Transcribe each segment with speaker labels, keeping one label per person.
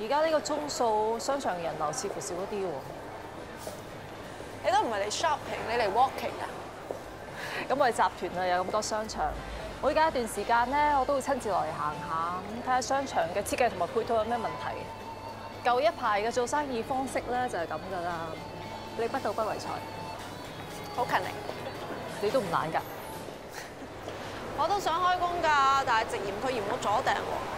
Speaker 1: 而家呢個鐘數，商場人流似乎少咗啲喎。
Speaker 2: 你都唔係嚟 shopping，你嚟 walking 啊？
Speaker 1: 咁我哋集團啊有咁多商場，我而家一段時間咧，我都會親自落嚟行下，咁睇下商場嘅設計同埋配套有咩問題。舊一排嘅做生意方式咧就係咁噶啦，你不到不為財，
Speaker 2: 好勤力。
Speaker 1: 你都唔懶㗎。
Speaker 2: 我都想開工㗎，但係直嫌佢嫌我阻訂喎。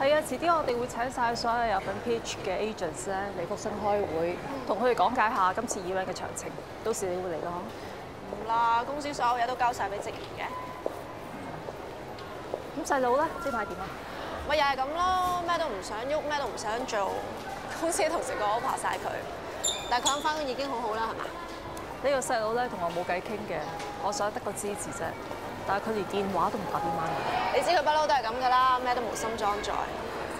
Speaker 1: 係啊，遲啲我哋會請晒所有有份 pitch 嘅 agents 咧嚟福星開會，同佢哋講解下今次 event 嘅詳情。到時你會嚟咯。
Speaker 2: 唔啦，公司所有嘢都交晒俾職員嘅。
Speaker 1: 咁細佬咧，即排點啊？
Speaker 2: 咪又係咁咯，咩都唔想喐，咩都唔想做。公司同事個個爬晒佢，但係佢肯翻工已經好好啦，係嘛？
Speaker 1: 呢個細佬咧同我冇計傾嘅，我想得個支持啫。但係佢連電話都唔打電話嚟。
Speaker 2: 你知佢不嬲都係咁噶啦，咩都無心裝載。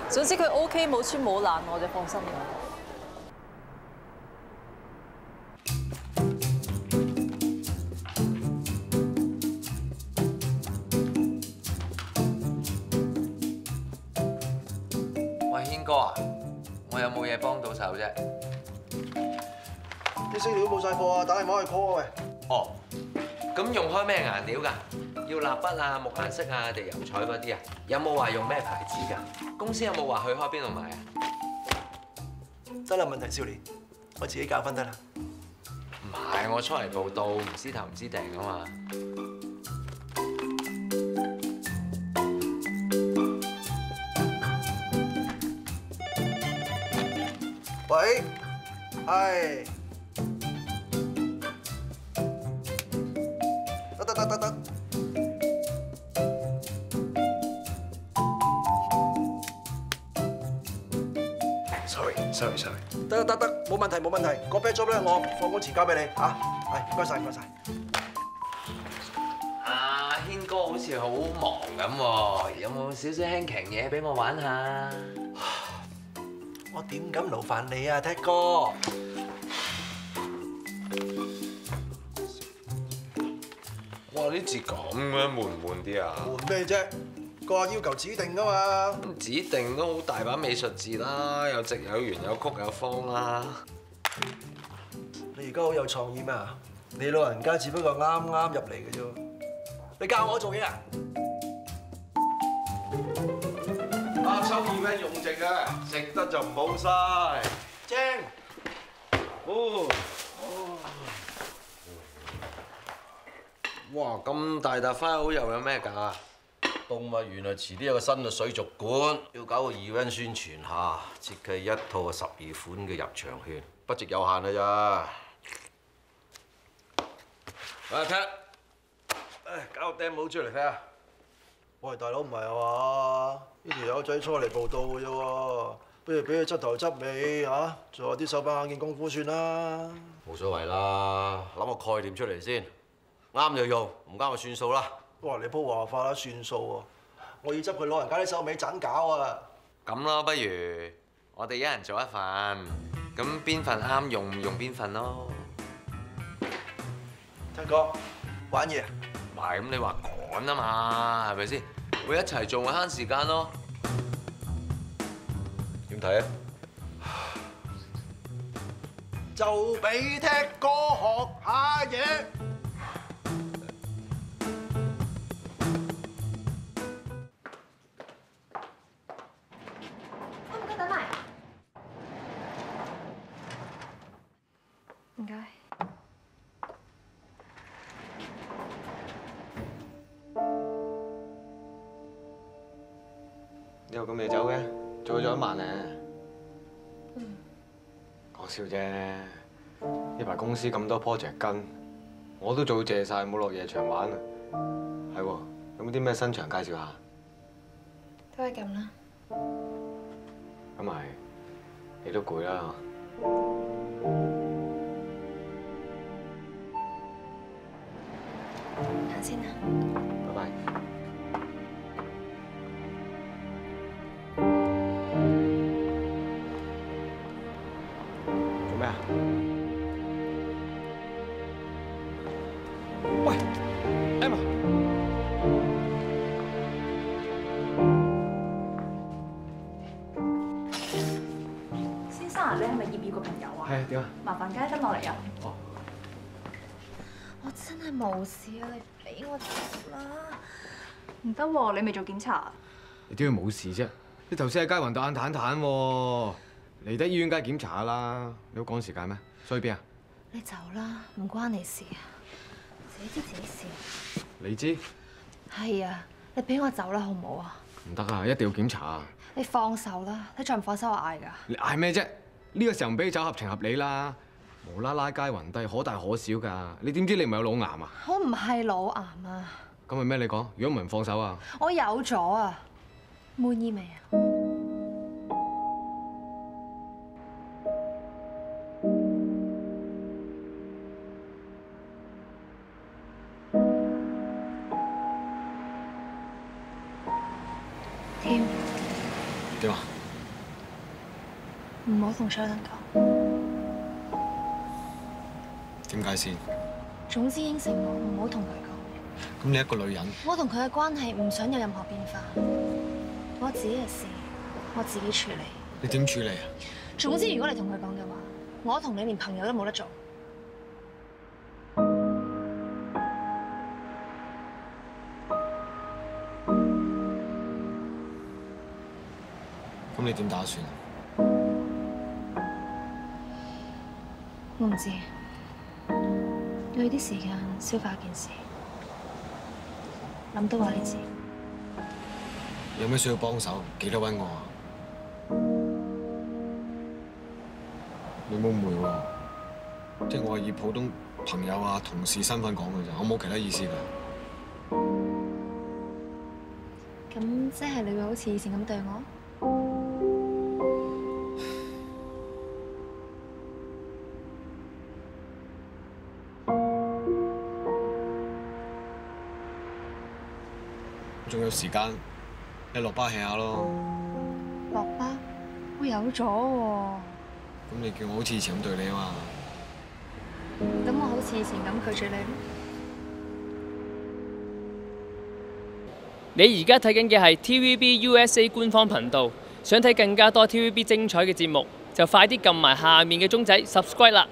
Speaker 1: 總之佢 OK 冇穿冇爛，我就放心啦。
Speaker 3: 喂，軒哥啊，我有冇嘢幫到手啫？
Speaker 4: 啲資料冇晒貨啊，打電話去 call 啊喂。
Speaker 3: 哦，咁用開咩顏料㗎？要蠟筆啊、木顏色啊、定油彩嗰啲啊？有冇話用咩牌子㗎？公司有冇話去開邊度買啊？
Speaker 4: 得啦，問題少年，我自己搞翻得啦。
Speaker 3: 唔係，我出嚟報到，唔知頭唔知定啊嘛。
Speaker 4: 喂，係，得得得得得。Sorry，sorry，sorry，得得得，冇問題冇問題，個 bad job 咧我放工前交俾你嚇，係唔該晒唔該晒。
Speaker 3: 阿，軒哥好似好忙咁喎，有冇少少輕騎嘢俾我玩下？
Speaker 4: 我點敢勞煩你啊，踢哥？
Speaker 5: 哇！呢字咁嘅悶唔悶啲啊？
Speaker 4: 悶咩啫？個要求指定噶嘛。
Speaker 3: 咁指定都好大把美術字啦，有直有圓有曲有方啦。
Speaker 4: 你而家好有創意咩啊？你老人家只不過啱啱入嚟嘅啫，你教我做嘢啊？
Speaker 5: 阿秋二蚊用剩啊，食得就唔好嘥。
Speaker 4: 正。
Speaker 5: 哦，
Speaker 3: 哇！咁大沓 file 又有咩搞啊？
Speaker 6: 動物園啊，遲啲有個新嘅水族館，要搞個 event 宣傳下，設計一套十二款嘅入場券，不值有限㗎咋。喂，Pat，
Speaker 4: 唉，搞個 demo 出嚟睇下。喂，大佬唔係啊嘛？呢條友仔初嚟報道嘅啫喎，不如俾佢執頭執尾嚇，做下啲手板眼見功夫算啦。
Speaker 6: 冇所謂啦，諗個概念出嚟先，啱就用，唔啱就算數啦。
Speaker 4: 哇！你鋪話法啦，算數喎。我要執佢老人家啲手尾盞搞啊！
Speaker 3: 咁咯，不如我哋一人做一份，咁邊份啱用用邊份咯。
Speaker 4: 七哥，玩嘢。
Speaker 3: 唔係，咁你話趕啊嘛，係咪先？會一齊做咪慳時間咯。
Speaker 6: 點睇啊？
Speaker 4: 就俾踢哥學下嘢。
Speaker 7: 咁你走嘅？做咗一万咧讲笑啫。呢排公司咁多 project 跟我都做謝晒冇落夜场玩啊。系有冇啲咩新场介绍下？
Speaker 8: 都系咁啦。
Speaker 7: 咁咪你都攰啦。
Speaker 8: 行先啦
Speaker 7: 拜拜。喂，Emma。
Speaker 9: 先生啊，你係咪葉葉個朋友啊？
Speaker 7: 係點啊？
Speaker 9: 麻煩加燈落嚟啊！
Speaker 7: 哦，
Speaker 8: 我真係冇事啊！你俾我走啦。
Speaker 9: 唔得喎，你未做檢查。
Speaker 7: 你點會冇事啫？你頭先喺街暈到眼坦坦喎，嚟得醫院梗係檢查啦。你好趕時間咩？所以邊啊？
Speaker 8: 你走啦，唔關你事啊。自己知自己事。
Speaker 7: 你知？
Speaker 8: 係啊，你俾我走啦，好唔好啊？
Speaker 7: 唔得啊！一定要檢查啊！
Speaker 8: 你放手啦，你再唔放手我嗌㗎。
Speaker 7: 你嗌咩啫？呢個時候唔俾你走合情合理啦。無啦啦街暈低，可大可小㗎。你點知你唔係有腦癌啊？
Speaker 8: 我唔係腦癌啊，
Speaker 7: 咁係咩？你講，如果唔係放手啊？
Speaker 8: 我有咗啊，滿意未啊？添，
Speaker 7: 點啊？
Speaker 8: 唔好同 Sheldon 講。
Speaker 7: 點解先？
Speaker 8: 總之應承我唔好同佢講。
Speaker 7: 咁你一個女人，
Speaker 8: 我同佢嘅關係唔想有任何變化，我自己嘅事我自己處理。
Speaker 7: 你點處理啊？
Speaker 8: 總之，如果你同佢講嘅話，我同你連朋友都冇得做。
Speaker 7: 咁你點打算啊？
Speaker 8: 我唔知，要啲時間消化件事，諗到話你知。
Speaker 7: 有咩需要幫手，記得揾我啊！你冇誤會喎，即係我係以普通朋友啊、同事身份講嘅咋，我冇其他意思㗎。
Speaker 8: 咁即係你會好似以前咁對我？
Speaker 7: 時間，你落巴 hea 下咯。
Speaker 8: 落巴，我有咗喎。
Speaker 7: 咁你叫我好似以前咁對你啊嘛？
Speaker 8: 咁我好似以前咁拒絕你咯。
Speaker 10: 你而家睇緊嘅係 TVB USA 官方頻道，想睇更加多 TVB 精彩嘅節目，就快啲撳埋下面嘅鐘仔 subscribe 啦！